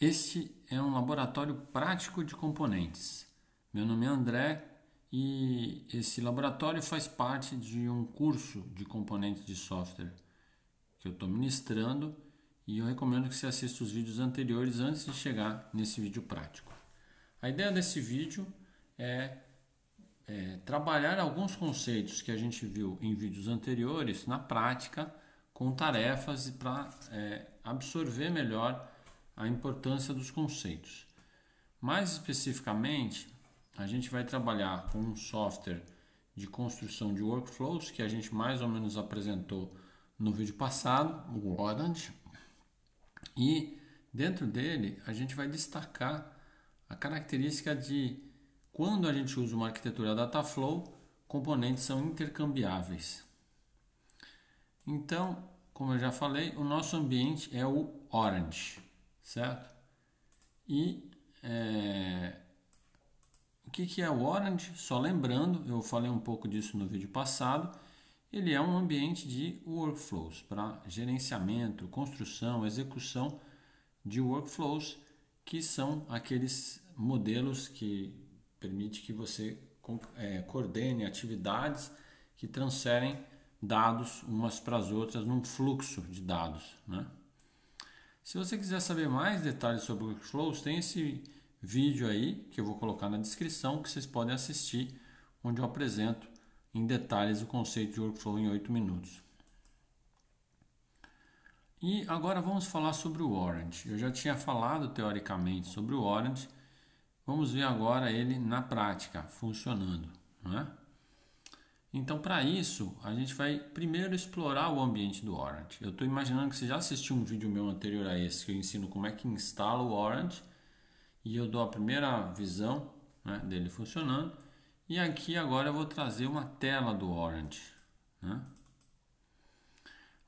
Este é um laboratório prático de componentes. Meu nome é André e esse laboratório faz parte de um curso de componentes de software que eu estou ministrando e eu recomendo que você assista os vídeos anteriores antes de chegar nesse vídeo prático. A ideia desse vídeo é, é trabalhar alguns conceitos que a gente viu em vídeos anteriores na prática com tarefas para é, absorver melhor a importância dos conceitos. Mais especificamente, a gente vai trabalhar com um software de construção de workflows que a gente mais ou menos apresentou no vídeo passado, o Orange. E dentro dele a gente vai destacar a característica de quando a gente usa uma arquitetura Dataflow, componentes são intercambiáveis. Então, como eu já falei, o nosso ambiente é o Orange certo? E é, o que, que é o Orange? Só lembrando, eu falei um pouco disso no vídeo passado, ele é um ambiente de workflows para gerenciamento, construção, execução de workflows, que são aqueles modelos que permite que você é, coordene atividades que transferem dados umas para as outras num fluxo de dados, né? Se você quiser saber mais detalhes sobre workflows, tem esse vídeo aí que eu vou colocar na descrição que vocês podem assistir, onde eu apresento em detalhes o conceito de workflow em 8 minutos. E agora vamos falar sobre o Orange. Eu já tinha falado teoricamente sobre o Orange, vamos ver agora ele na prática, funcionando. Não é? Então, para isso, a gente vai primeiro explorar o ambiente do Orange. Eu estou imaginando que você já assistiu um vídeo meu anterior a esse, que eu ensino como é que instala o Orange. E eu dou a primeira visão né, dele funcionando. E aqui agora eu vou trazer uma tela do Orange. Né?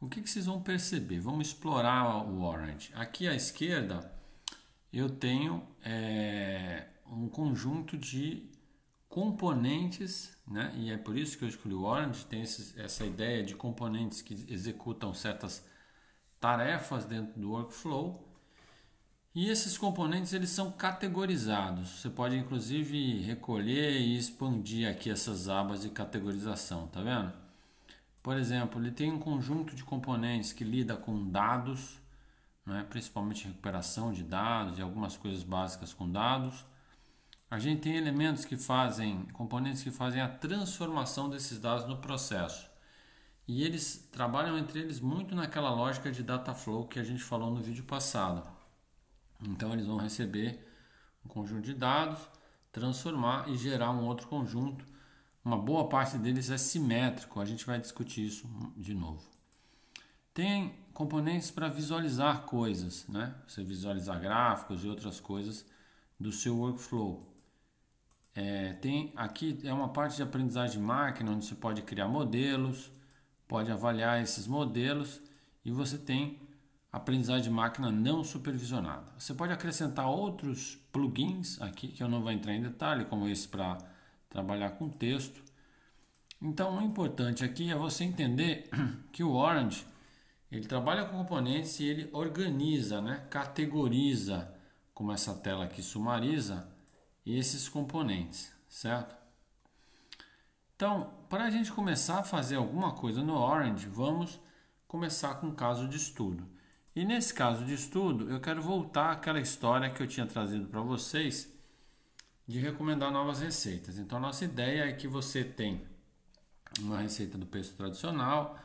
O que, que vocês vão perceber? Vamos explorar o Orange. Aqui à esquerda eu tenho é, um conjunto de componentes, né? e é por isso que eu escolhi o Orange, tem esse, essa ideia de componentes que executam certas tarefas dentro do workflow. E esses componentes eles são categorizados. Você pode inclusive recolher e expandir aqui essas abas de categorização, tá vendo? Por exemplo, ele tem um conjunto de componentes que lida com dados, né? principalmente recuperação de dados e algumas coisas básicas com dados. A gente tem elementos que fazem, componentes que fazem a transformação desses dados no processo. E eles trabalham entre eles muito naquela lógica de data flow que a gente falou no vídeo passado. Então eles vão receber um conjunto de dados, transformar e gerar um outro conjunto. Uma boa parte deles é simétrico, a gente vai discutir isso de novo. Tem componentes para visualizar coisas, né? Você visualizar gráficos e outras coisas do seu workflow. É, tem aqui é uma parte de aprendizagem de máquina onde você pode criar modelos, pode avaliar esses modelos e você tem aprendizagem de máquina não supervisionada. Você pode acrescentar outros plugins aqui que eu não vou entrar em detalhe, como esse para trabalhar com texto. Então, o importante aqui é você entender que o Orange ele trabalha com componentes e ele organiza, né, categoriza, como essa tela aqui sumariza, esses componentes, certo? Então, para a gente começar a fazer alguma coisa no Orange, vamos começar com um caso de estudo. E nesse caso de estudo, eu quero voltar àquela história que eu tinha trazido para vocês de recomendar novas receitas. Então, nossa ideia é que você tem uma receita do pesto tradicional,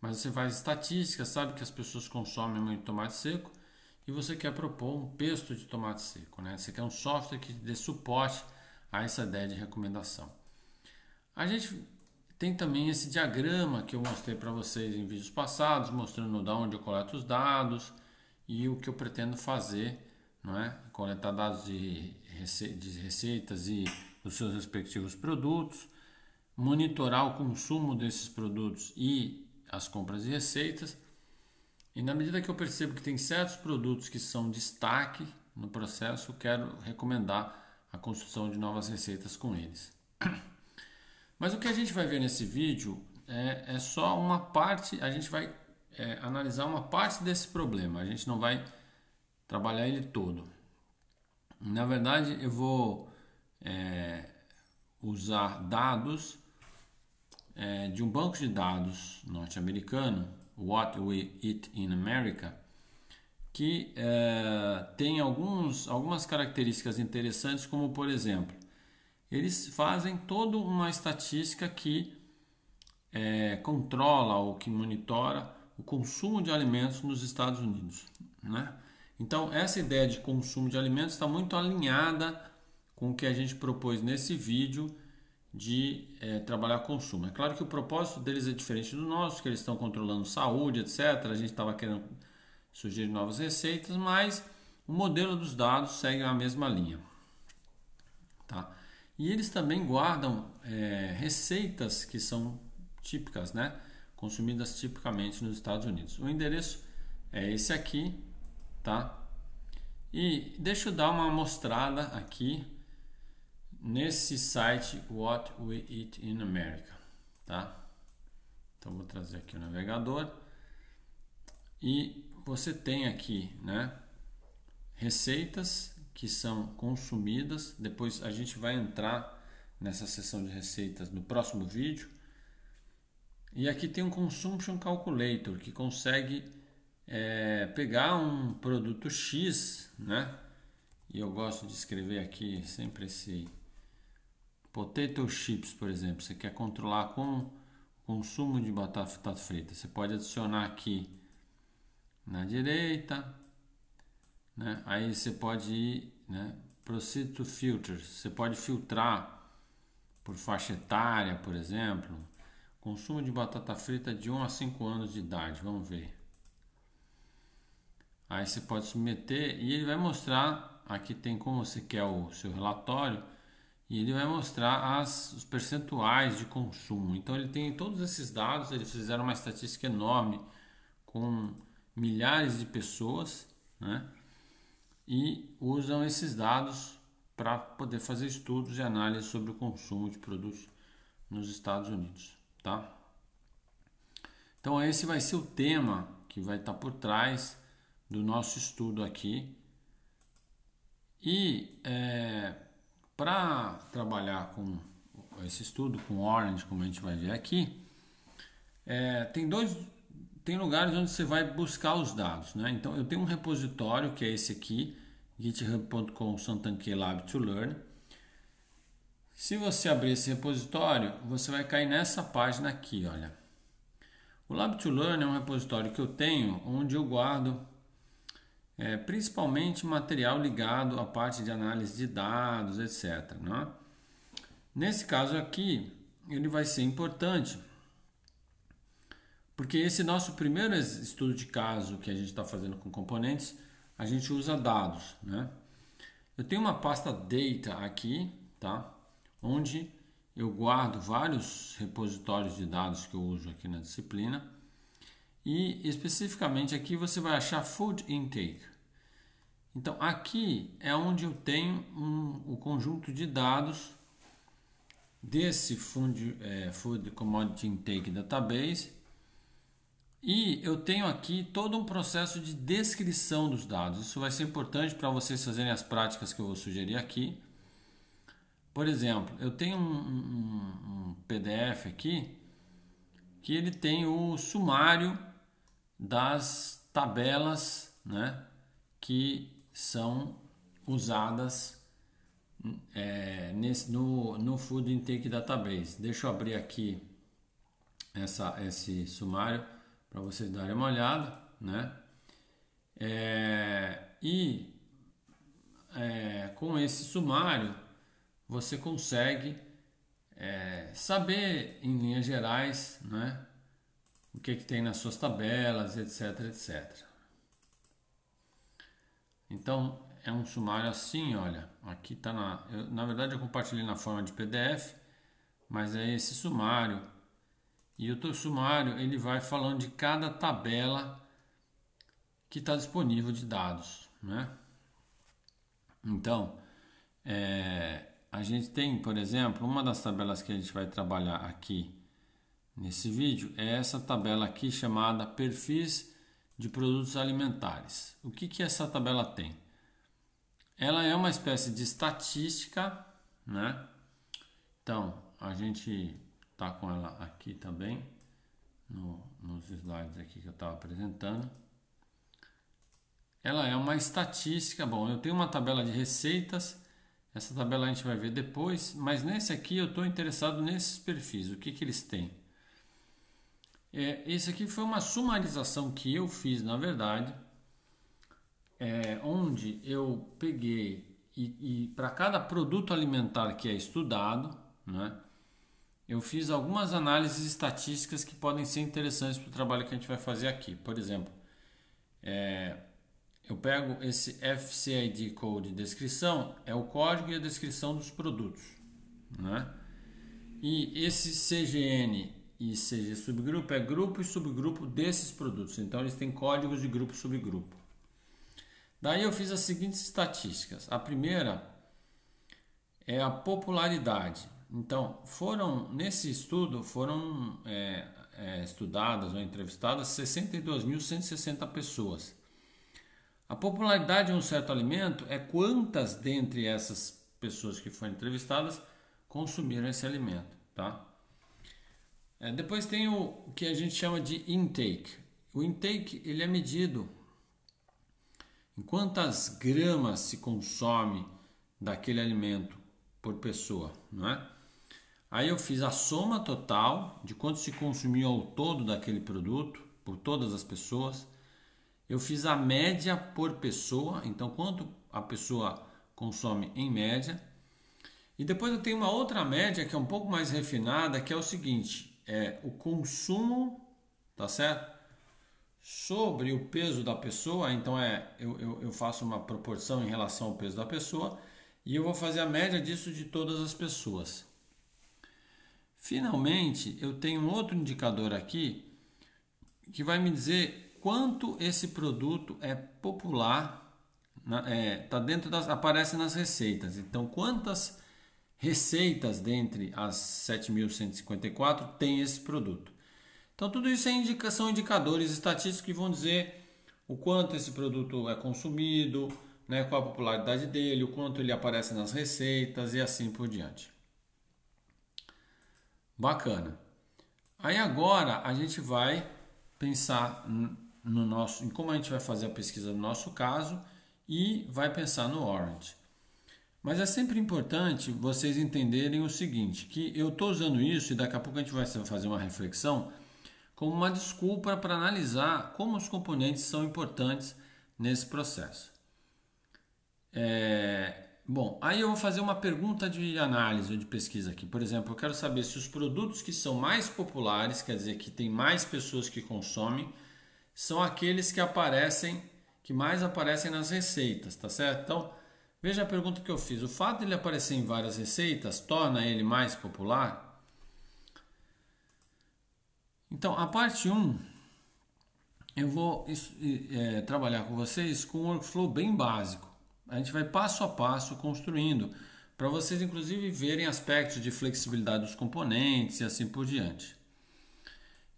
mas você faz estatística, sabe que as pessoas consomem muito tomate seco e você quer propor um pesto de tomate seco. Né? Você quer um software que dê suporte a essa ideia de recomendação. A gente tem também esse diagrama que eu mostrei para vocês em vídeos passados, mostrando de onde eu coleto os dados e o que eu pretendo fazer, não é? Coletar dados de, receitas e dos seus respectivos produtos, monitorar o consumo desses produtos e as compras e receitas e na medida que eu percebo que tem certos produtos que são destaque no processo, quero recomendar a construção de novas receitas com eles. Mas o que a gente vai ver nesse vídeo é, é só uma parte, a gente vai é, analisar uma parte desse problema. A gente não vai trabalhar ele todo. Na verdade, eu vou é, usar dados é, de um banco de dados norte-americano, What We Eat in America, que é, tem alguns, algumas características interessantes, como por exemplo, eles fazem toda uma estatística que é, controla ou que monitora o consumo de alimentos nos Estados Unidos. Né? Então, essa ideia de consumo de alimentos está muito alinhada com o que a gente propôs nesse vídeo de é, trabalhar consumo. É claro que o propósito deles é diferente do nosso, que eles estão controlando saúde, etc. A gente estava querendo sugerir novas receitas, mas o modelo dos dados segue a mesma linha. Tá? E eles também guardam é, receitas que são típicas, né? consumidas tipicamente nos Estados Unidos. O endereço é esse aqui, tá? E deixa eu dar uma mostrada aqui nesse site What We Eat in America, tá? Então vou trazer aqui o navegador e você tem aqui, né, receitas que são consumidas. Depois a gente vai entrar nessa seção de receitas no próximo vídeo. E aqui tem um Consumption Calculator que consegue é, pegar um produto X, né? E eu gosto de escrever aqui sempre esse Potato chips, por exemplo, você quer controlar com o consumo de batata frita. Você pode adicionar aqui na direita, né? aí você pode ir, né? Proceed to você pode filtrar por faixa etária, por exemplo. Consumo de batata frita de 1 a 5 anos de idade, vamos ver. Aí você pode submeter e ele vai mostrar, aqui tem como você quer o seu relatório, e ele vai mostrar as, os percentuais de consumo. Então ele tem todos esses dados, eles fizeram uma estatística enorme com milhares de pessoas, né? E usam esses dados para poder fazer estudos e análise sobre o consumo de produtos nos Estados Unidos, tá? Então esse vai ser o tema que vai estar por trás do nosso estudo aqui. E é, para trabalhar com esse estudo, com Orange, como a gente vai ver aqui, é, tem dois tem lugares onde você vai buscar os dados. Né? Então, eu tenho um repositório que é esse aqui, github.com Lab to Learn. Se você abrir esse repositório, você vai cair nessa página aqui, olha. O Lab to Learn é um repositório que eu tenho onde eu guardo é, principalmente material ligado à parte de análise de dados, etc. Né? Nesse caso aqui, ele vai ser importante, porque esse nosso primeiro estudo de caso que a gente está fazendo com componentes, a gente usa dados. Né? Eu tenho uma pasta data aqui, tá? onde eu guardo vários repositórios de dados que eu uso aqui na disciplina. E especificamente aqui você vai achar food intake. Então aqui é onde eu tenho um, o conjunto de dados desse Food, é, Food Commodity Intake Database e eu tenho aqui todo um processo de descrição dos dados. Isso vai ser importante para vocês fazerem as práticas que eu vou sugerir aqui. Por exemplo, eu tenho um, um, um PDF aqui que ele tem o sumário das tabelas né, que são usadas é, nesse, no, no Food Intake Database. Deixa eu abrir aqui essa, esse sumário para vocês darem uma olhada, né? É, e é, com esse sumário você consegue é, saber em linhas gerais, né? O que, que tem nas suas tabelas, etc, etc. Então é um sumário assim, olha, aqui está na, eu, na verdade eu compartilhei na forma de PDF, mas é esse sumário e o teu sumário ele vai falando de cada tabela que está disponível de dados, né? Então é, a gente tem, por exemplo, uma das tabelas que a gente vai trabalhar aqui nesse vídeo é essa tabela aqui chamada perfis de produtos alimentares. O que, que essa tabela tem? Ela é uma espécie de estatística, né? Então, a gente tá com ela aqui também, no, nos slides aqui que eu estava apresentando. Ela é uma estatística, bom, eu tenho uma tabela de receitas, essa tabela a gente vai ver depois, mas nesse aqui eu estou interessado nesses perfis, o que, que eles têm. É, esse aqui foi uma sumarização que eu fiz, na verdade, é, onde eu peguei e, e para cada produto alimentar que é estudado, né, eu fiz algumas análises estatísticas que podem ser interessantes para o trabalho que a gente vai fazer aqui. Por exemplo, é, eu pego esse FCID Code descrição, é o código e a descrição dos produtos. Né? E esse CGN e CG subgrupo é grupo e subgrupo desses produtos. Então eles têm códigos de grupo e subgrupo. Daí eu fiz as seguintes estatísticas. A primeira é a popularidade. Então, foram nesse estudo foram é, é, estudadas ou entrevistadas 62.160 pessoas. A popularidade de um certo alimento é quantas dentre essas pessoas que foram entrevistadas consumiram esse alimento, tá? É, depois tem o, que a gente chama de intake. O intake ele é medido em quantas gramas se consome daquele alimento por pessoa, não é? Aí eu fiz a soma total de quanto se consumiu ao todo daquele produto por todas as pessoas eu fiz a média por pessoa, então quanto a pessoa consome em média. E depois eu tenho uma outra média que é um pouco mais refinada, que é o seguinte: é o consumo, tá certo? Sobre o peso da pessoa, então é eu, eu, eu faço uma proporção em relação ao peso da pessoa e eu vou fazer a média disso de todas as pessoas. Finalmente, eu tenho um outro indicador aqui que vai me dizer quanto esse produto é popular, é, tá dentro das, aparece nas receitas. Então, quantas receitas dentre as 7.154 tem esse produto? Então, tudo isso é indica, são indicadores estatísticos que vão dizer o quanto esse produto é consumido, né, qual a popularidade dele, o quanto ele aparece nas receitas e assim por diante. Bacana. Aí agora a gente vai pensar no nosso, em como a gente vai fazer a pesquisa no nosso caso e vai pensar no Orange. Mas é sempre importante vocês entenderem o seguinte, que eu estou usando isso e daqui a pouco a gente vai fazer uma reflexão como uma desculpa para analisar como os componentes são importantes nesse processo. É, bom, aí eu vou fazer uma pergunta de análise ou de pesquisa aqui. Por exemplo, eu quero saber se os produtos que são mais populares, quer dizer, que tem mais pessoas que consomem, são aqueles que aparecem, que mais aparecem nas receitas, tá certo? Então, veja a pergunta que eu fiz. O fato de ele aparecer em várias receitas torna ele mais popular? Então, a parte 1, eu vou é, trabalhar com vocês com um workflow bem básico. A gente vai passo a passo construindo, para vocês inclusive verem aspectos de flexibilidade dos componentes e assim por diante.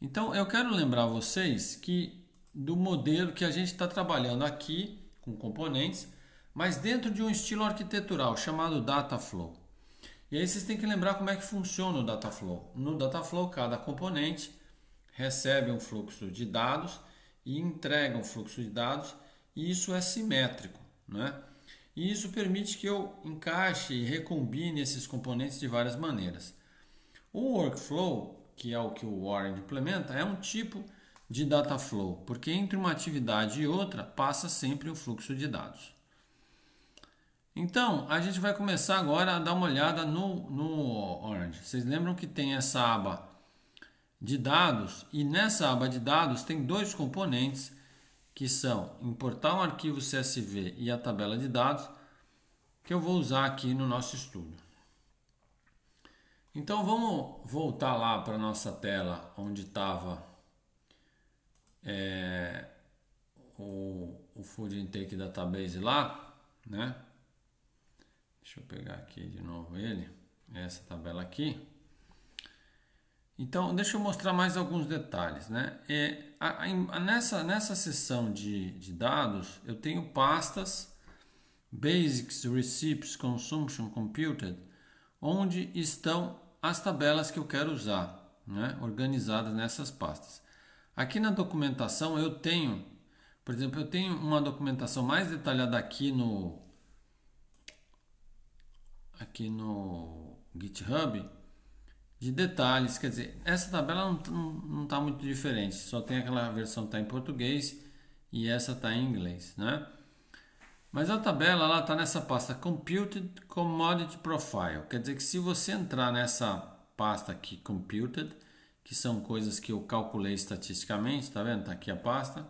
Então, eu quero lembrar vocês que do modelo que a gente está trabalhando aqui com componentes, mas dentro de um estilo arquitetural chamado Dataflow. E aí vocês têm que lembrar como é que funciona o Dataflow. No Dataflow, cada componente recebe um fluxo de dados e entrega um fluxo de dados, e isso é simétrico. Né? E isso permite que eu encaixe e recombine esses componentes de várias maneiras. O workflow, que é o que o Warren implementa, é um tipo de data flow, porque entre uma atividade e outra passa sempre o fluxo de dados. Então, a gente vai começar agora a dar uma olhada no, no Orange. Vocês lembram que tem essa aba de dados e nessa aba de dados tem dois componentes que são importar um arquivo CSV e a tabela de dados que eu vou usar aqui no nosso estudo. Então vamos voltar lá para a nossa tela onde estava é, o, o Food Intake Database lá, né? Deixa eu pegar aqui de novo ele, essa tabela aqui. Então, deixa eu mostrar mais alguns detalhes. Né? É, a, a, nessa, nessa seção de, de dados, eu tenho pastas Basics, Receipts, Consumption, Computed, onde estão as tabelas que eu quero usar, né? organizadas nessas pastas. Aqui na documentação eu tenho, por exemplo, eu tenho uma documentação mais detalhada aqui no aqui no GitHub de detalhes, quer dizer, essa tabela não está muito diferente, só tem aquela versão que está em português e essa está em inglês, né? Mas a tabela está nessa pasta Computed Commodity Profile, quer dizer que se você entrar nessa pasta aqui Computed, que são coisas que eu calculei estatisticamente, tá vendo? Tá aqui a pasta.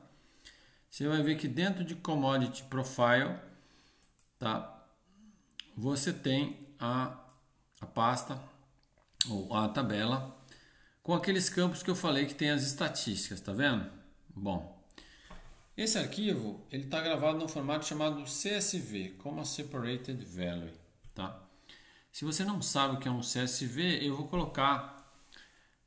Você vai ver que dentro de Commodity Profile, tá? Você tem a, a pasta ou a tabela com aqueles campos que eu falei que tem as estatísticas, tá vendo? Bom, esse arquivo ele está gravado no formato chamado CSV, como Separated Value, tá? Se você não sabe o que é um CSV, eu vou colocar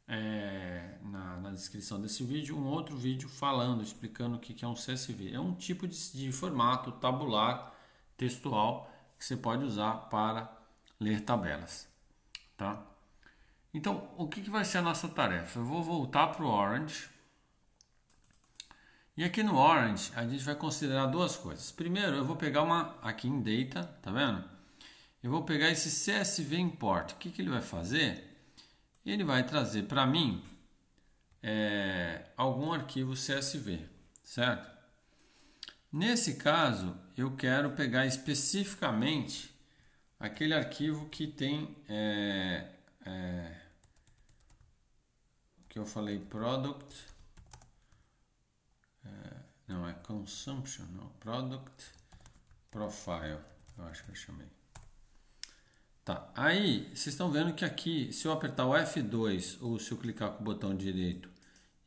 é, na, na, descrição desse vídeo um outro vídeo falando, explicando o que, que é um CSV. É um tipo de, de formato tabular textual que você pode usar para ler tabelas, tá? Então, o que, que vai ser a nossa tarefa? Eu vou voltar para o Orange. E aqui no Orange, a gente vai considerar duas coisas. Primeiro, eu vou pegar uma aqui em Data, tá vendo? Eu vou pegar esse CSV Import. O que, que ele vai fazer? Ele vai trazer para mim é, algum arquivo CSV, certo? Nesse caso, eu quero pegar especificamente aquele arquivo que tem é, é, que eu falei product é, não é consumption não product profile eu acho que eu chamei. Tá aí vocês estão vendo que aqui se eu apertar o F2 ou se eu clicar com o botão direito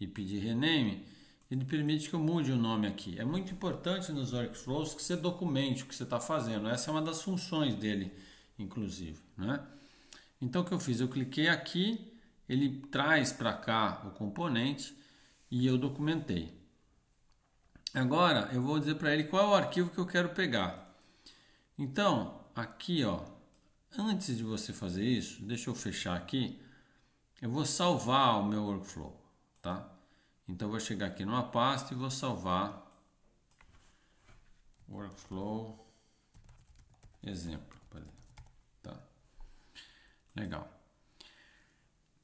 e pedir rename ele permite que eu mude o nome aqui é muito importante nos workflows que você documente o que você está fazendo essa é uma das funções dele inclusive né então o que eu fiz eu cliquei aqui ele traz para cá o componente e eu documentei. Agora eu vou dizer para ele qual é o arquivo que eu quero pegar. Então, aqui ó, antes de você fazer isso, deixa eu fechar aqui, eu vou salvar o meu workflow, tá? Então vou chegar aqui numa pasta e vou salvar workflow exemplo, tá? Legal.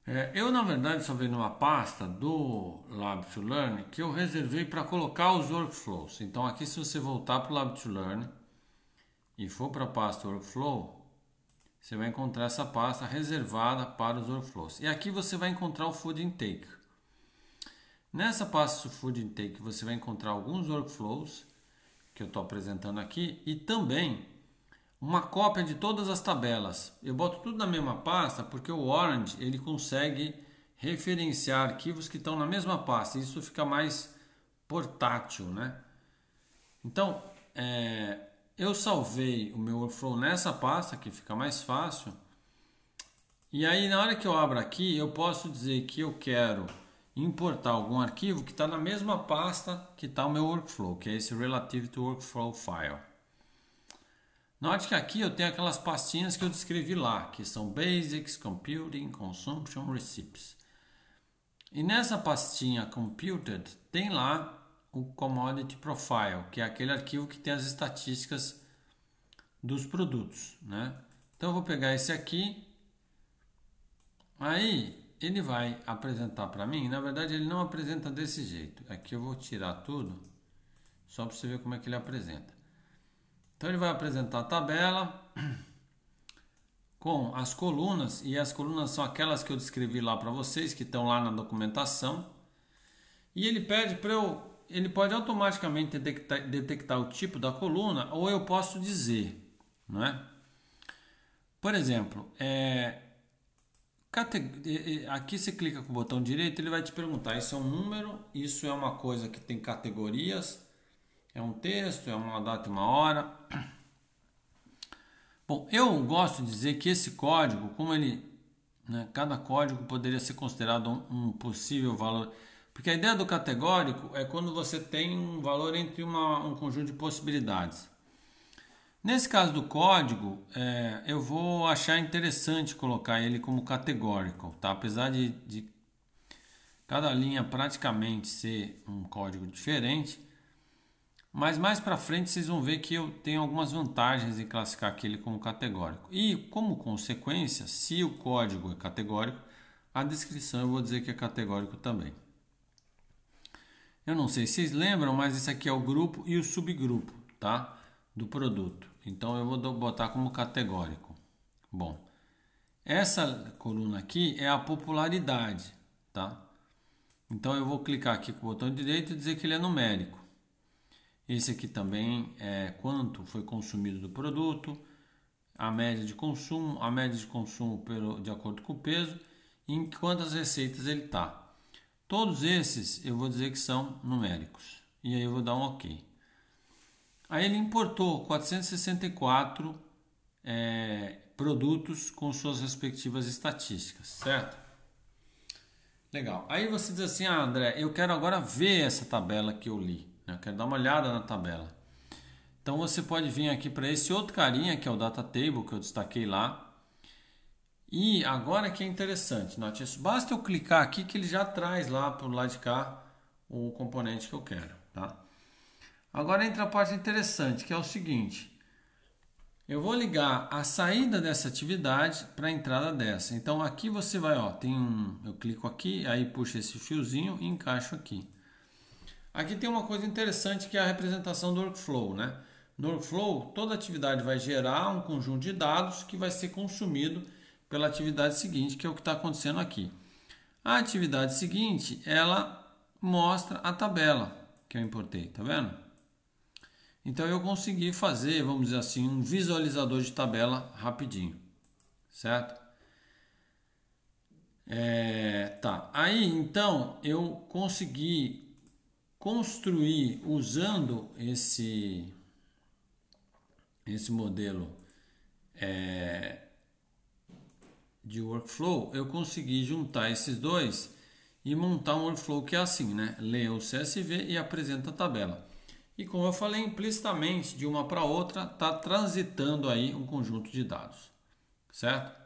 É, eu, na verdade, salvei numa pasta do Lab to Learn que eu reservei para colocar os workflows. Então, aqui, se você voltar para o Lab to Learn e for para a pasta Workflow, você vai encontrar essa pasta reservada para os workflows. E aqui você vai encontrar o Food Intake. Nessa pasta Food Intake, você vai encontrar alguns workflows que eu estou apresentando aqui e também uma cópia de todas as tabelas. Eu boto tudo na mesma pasta porque o Orange ele consegue referenciar arquivos que estão na mesma pasta. Isso fica mais portátil, né? Então, é, eu salvei o meu workflow nessa pasta que fica mais fácil. E aí, na hora que eu abro aqui, eu posso dizer que eu quero importar algum arquivo que está na mesma pasta que está o meu workflow, que é esse Relative to Workflow File. Note que aqui eu tenho aquelas pastinhas que eu descrevi lá, que são Basics, Computing, Consumption, Receipts. E nessa pastinha Computed tem lá o Commodity Profile, que é aquele arquivo que tem as estatísticas dos produtos. Né? Então eu vou pegar esse aqui, aí ele vai apresentar para mim, na verdade ele não apresenta desse jeito. Aqui eu vou tirar tudo, só para você ver como é que ele apresenta. Então ele vai apresentar a tabela com as colunas, e as colunas são aquelas que eu descrevi lá para vocês, que estão lá na documentação. E ele pede para eu, ele pode automaticamente detectar, detectar, o tipo da coluna, ou eu posso dizer, não é? Por exemplo, é, aqui você clica com o botão direito, ele vai te perguntar, isso é um número, isso é uma coisa que tem categorias, é um texto, é uma data e uma hora. Bom, eu gosto de dizer que esse código, como ele né? cada código poderia ser considerado um, um possível valor. Porque a ideia do categórico é quando você tem um valor entre uma, um conjunto de possibilidades. Nesse caso do código, é, eu vou achar interessante colocar ele como categórico, tá? apesar de, de cada linha praticamente ser um código diferente, mas mais para frente vocês vão ver que eu tenho algumas vantagens em classificar aquele como categórico. E como consequência, se o código é categórico, a descrição eu vou dizer que é categórico também. Eu não sei se vocês lembram, mas esse aqui é o grupo e o subgrupo, tá? Do produto. Então eu vou botar como categórico. Bom, essa coluna aqui é a popularidade, tá? Então eu vou clicar aqui com o botão direito e dizer que ele é numérico. Esse aqui também é quanto foi consumido do produto, a média de consumo, a média de consumo pelo, de acordo com o peso e em quantas receitas ele está. Todos esses eu vou dizer que são numéricos. E aí eu vou dar um OK. Aí ele importou 464 é, produtos com suas respectivas estatísticas, certo? Legal. Aí você diz assim, ah, André, eu quero agora ver essa tabela que eu li. Né? Eu quero dar uma olhada na tabela. Então você pode vir aqui para esse outro carinha que é o Data Table que eu destaquei lá. E agora que é interessante, note isso. Basta eu clicar aqui que ele já traz lá para o lado de cá o componente que eu quero, tá? Agora entra a parte interessante, que é o seguinte. Eu vou ligar a saída dessa atividade para a entrada dessa. Então aqui você vai, ó, tem um, eu clico aqui, aí puxo esse fiozinho e encaixo aqui. Aqui tem uma coisa interessante que é a representação do workflow, né? No workflow, toda atividade vai gerar um conjunto de dados que vai ser consumido pela atividade seguinte, que é o que está acontecendo aqui. A atividade seguinte, ela mostra a tabela que eu importei, tá vendo? Então eu consegui fazer, vamos dizer assim, um visualizador de tabela rapidinho, certo? É, tá. Aí então eu consegui construir usando esse esse modelo é, de workflow, eu consegui juntar esses dois e montar um workflow que é assim, né? Lê o CSV e apresenta a tabela. E como eu falei implicitamente, de uma para outra, está transitando aí um conjunto de dados, certo?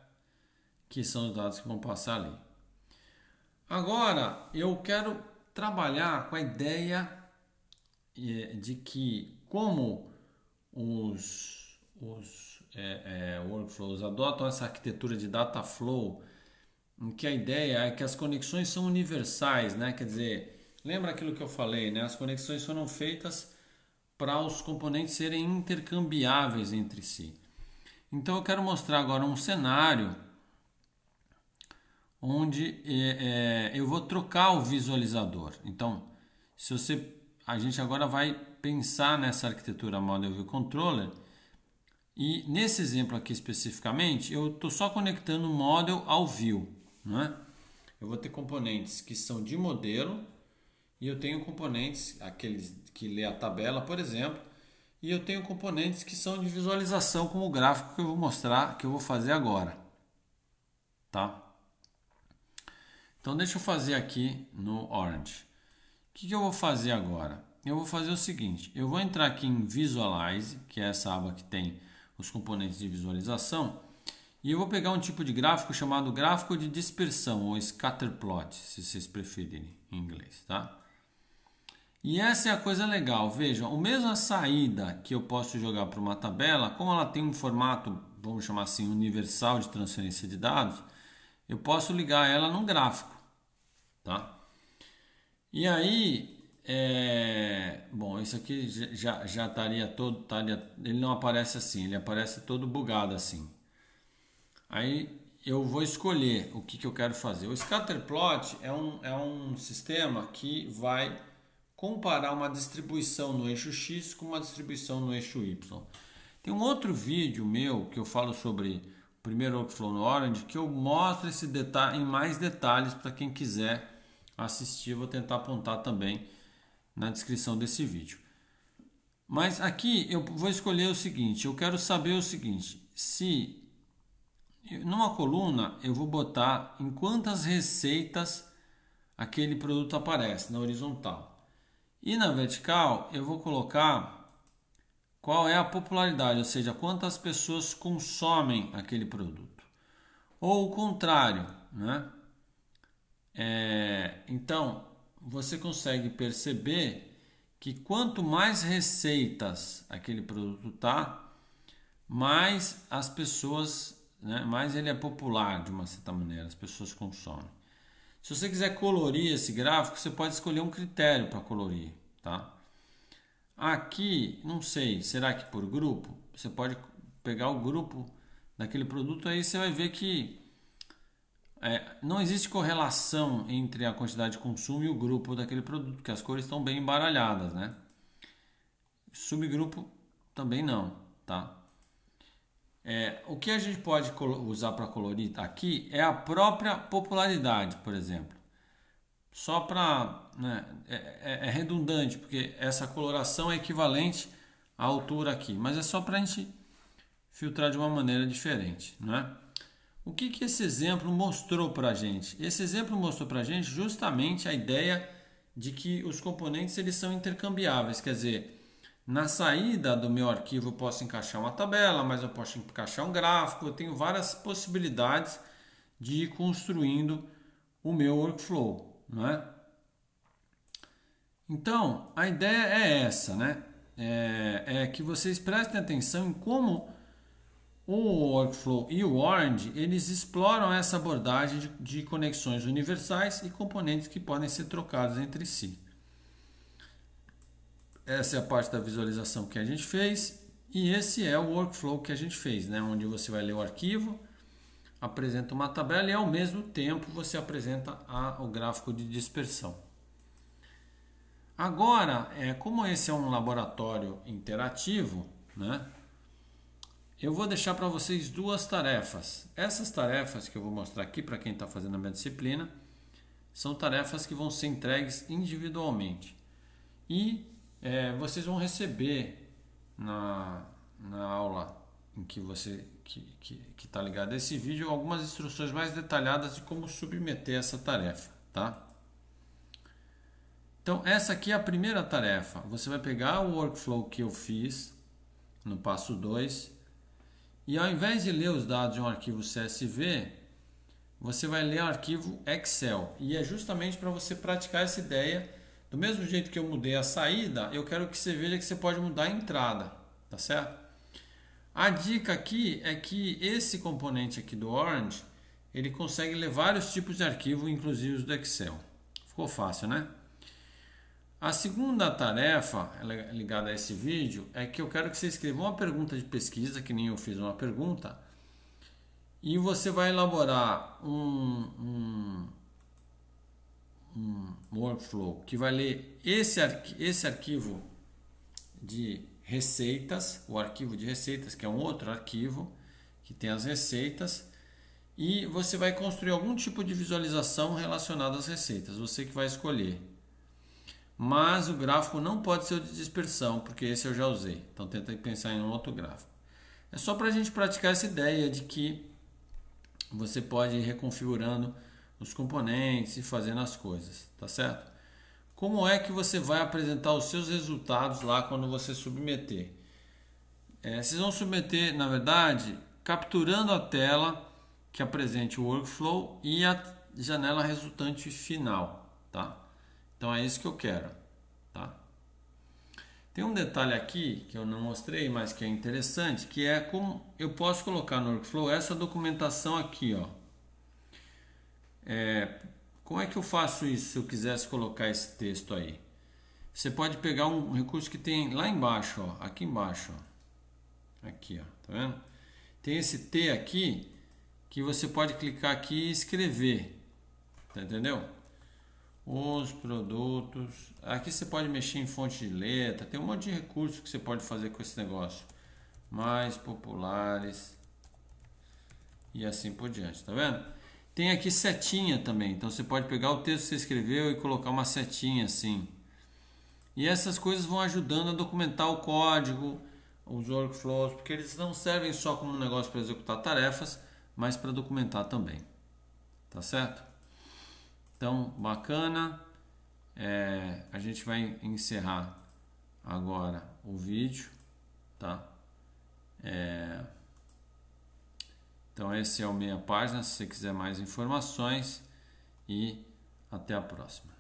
Que são os dados que vão passar ali. Agora, eu quero trabalhar com a ideia eh, de que, como os, os é, é, workflows adotam essa arquitetura de data flow, em que a ideia é que as conexões são universais, né? Quer dizer, lembra aquilo que eu falei, né? As conexões foram feitas para os componentes serem intercambiáveis entre si. Então eu quero mostrar agora um cenário onde é, é, eu vou trocar o visualizador. Então, se você, a gente agora vai pensar nessa arquitetura Model View Controller e nesse exemplo aqui especificamente eu estou só conectando o model ao view, não é? Eu vou ter componentes que são de modelo e eu tenho componentes, aqueles que lê a tabela, por exemplo, e eu tenho componentes que são de visualização, como o gráfico que eu vou mostrar, que eu vou fazer agora. Tá? Então deixa eu fazer aqui no Orange. O que, que eu vou fazer agora? Eu vou fazer o seguinte, eu vou entrar aqui em Visualize, que é essa aba que tem os componentes de visualização, e eu vou pegar um tipo de gráfico chamado gráfico de dispersão, ou scatterplot, se vocês preferirem em inglês, tá? E essa é a coisa legal, vejam, o mesma saída que eu posso jogar para uma tabela, como ela tem um formato, vamos chamar assim, universal de transferência de dados, eu posso ligar ela num gráfico, tá? E aí, é... bom, isso aqui já, já estaria todo, estaria, ele não aparece assim, ele aparece todo bugado assim. Aí eu vou escolher o que, que eu quero fazer. O scatterplot é um, é um sistema que vai comparar uma distribuição no eixo X com uma distribuição no eixo Y. Tem um outro vídeo meu que eu falo sobre o primeiro workflow no Orange que eu mostro esse detalhe em mais detalhes para quem quiser assistir. Vou tentar apontar também na descrição desse vídeo. Mas aqui eu vou escolher o seguinte: eu quero saber o seguinte, se numa coluna eu vou botar em quantas receitas aquele produto aparece na horizontal. E na vertical eu vou colocar qual é a popularidade, ou seja, quantas pessoas consomem aquele produto. Ou o contrário, né? É, então você consegue perceber que quanto mais receitas aquele produto tá, mais as pessoas, né, mais ele é popular de uma certa maneira, as pessoas consomem. Se você quiser colorir esse gráfico, você pode escolher um critério para colorir, tá? Aqui, não sei, será que por grupo? Você pode pegar o grupo daquele produto aí você vai ver que é, não existe correlação entre a quantidade de consumo e o grupo daquele produto, porque as cores estão bem embaralhadas, né? Subgrupo também não, tá? É, o que a gente pode usar para colorir aqui é a própria popularidade, por exemplo. Só para. Né, é, é, é, redundante, porque essa coloração é equivalente à altura aqui, mas é só para a gente filtrar de uma maneira diferente, não é? O que, que esse exemplo mostrou para a gente? Esse exemplo mostrou para a gente justamente a ideia de que os componentes eles são intercambiáveis, quer dizer, na saída do meu arquivo eu posso encaixar uma tabela, mas eu posso encaixar um gráfico, eu tenho várias possibilidades de ir construindo o meu workflow, não é? Então, a ideia é essa, né? É, é, que vocês prestem atenção em como o workflow e o Orange eles exploram essa abordagem de, de conexões universais e componentes que podem ser trocados entre si. Essa é a parte da visualização que a gente fez e esse é o workflow que a gente fez, né? onde você vai ler o arquivo, apresenta uma tabela e ao mesmo tempo você apresenta a, o gráfico de dispersão. Agora, é, como esse é um laboratório interativo, né? eu vou deixar para vocês duas tarefas. Essas tarefas que eu vou mostrar aqui para quem está fazendo a minha disciplina são tarefas que vão ser entregues individualmente. E é, vocês vão receber na, na aula em que você que está que, que tá ligado a esse vídeo algumas instruções mais detalhadas de como submeter essa tarefa, tá? Então essa aqui é a primeira tarefa. Você vai pegar o workflow que eu fiz no passo 2 e ao invés de ler os dados de um arquivo CSV, você vai ler o arquivo Excel. E é justamente para você praticar essa ideia do mesmo jeito que eu mudei a saída, eu quero que você veja que você pode mudar a entrada, tá certo? A dica aqui é que esse componente aqui do Orange, ele consegue ler vários tipos de arquivo, inclusive os do Excel. Ficou fácil, né? A segunda tarefa ligada a esse vídeo é que eu quero que você escreva uma pergunta de pesquisa, que nem eu fiz uma pergunta, e você vai elaborar um, um um workflow que vai ler esse, esse arquivo de receitas, o arquivo de receitas, que é um outro arquivo que tem as receitas, e você vai construir algum tipo de visualização relacionada às receitas, você que vai escolher. Mas o gráfico não pode ser o de dispersão, porque esse eu já usei. Então tenta pensar em um outro gráfico. É só para a gente praticar essa ideia de que você pode ir reconfigurando os componentes e fazendo as coisas, tá certo? Como é que você vai apresentar os seus resultados lá quando você submeter? É, vocês vão submeter, na verdade, capturando a tela que apresente o workflow e a janela resultante final, tá? Então é isso que eu quero, tá? Tem um detalhe aqui que eu não mostrei, mas que é interessante, que é como eu posso colocar no workflow essa documentação aqui, ó. É, como é que eu faço isso se eu quisesse colocar esse texto aí? Você pode pegar um recurso que tem lá embaixo, ó, aqui embaixo, ó, aqui, ó, tá vendo? Tem esse T aqui que você pode clicar aqui e escrever, tá entendeu? Os produtos, aqui você pode mexer em fonte de letra, tem um monte de recursos que você pode fazer com esse negócio, mais populares e assim por diante, tá vendo? Tem aqui setinha também, então você pode pegar o texto que você escreveu e colocar uma setinha assim. E essas coisas vão ajudando a documentar o código, os workflows, porque eles não servem só como um negócio para executar tarefas, mas para documentar também. Tá certo? Então, bacana. É, a gente vai encerrar agora o vídeo, tá? É, então, esse é o meia página. Se você quiser mais informações, e até a próxima.